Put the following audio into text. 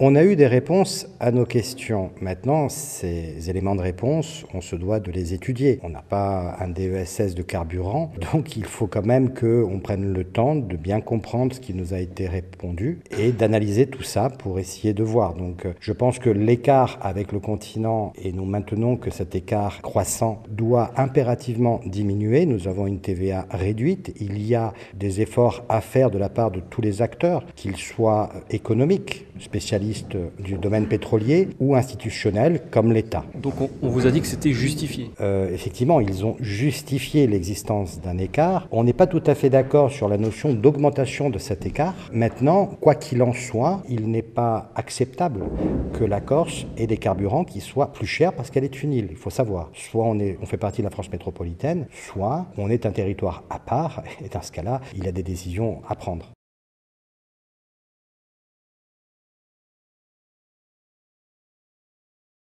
On a eu des réponses à nos questions. Maintenant, ces éléments de réponse, on se doit de les étudier. On n'a pas un DESS de carburant, donc il faut quand même qu'on prenne le temps de bien comprendre ce qui nous a été répondu et d'analyser tout ça pour essayer de voir. Donc je pense que l'écart avec le continent, et nous maintenons que cet écart croissant doit impérativement diminuer. Nous avons une TVA réduite. Il y a des efforts à faire de la part de tous les acteurs, qu'ils soient économiques, spécialistes du domaine pétrolier ou institutionnels comme l'État. Donc on, vous a dit que c'était justifié euh, Effectivement, ils ont justifié l'existence d'un écart. On n'est pas tout à fait d'accord sur la notion d'augmentation de cet écart. Maintenant, quoi qu'il en soit, il n'est pas acceptable que la Corse ait des carburants qui soient plus chers parce qu'elle est une île. Il faut savoir. Soit on, est, on fait partie de la France métropolitaine, soit on est un territoire à part. Et dans ce cas-là, il y a des décisions à prendre.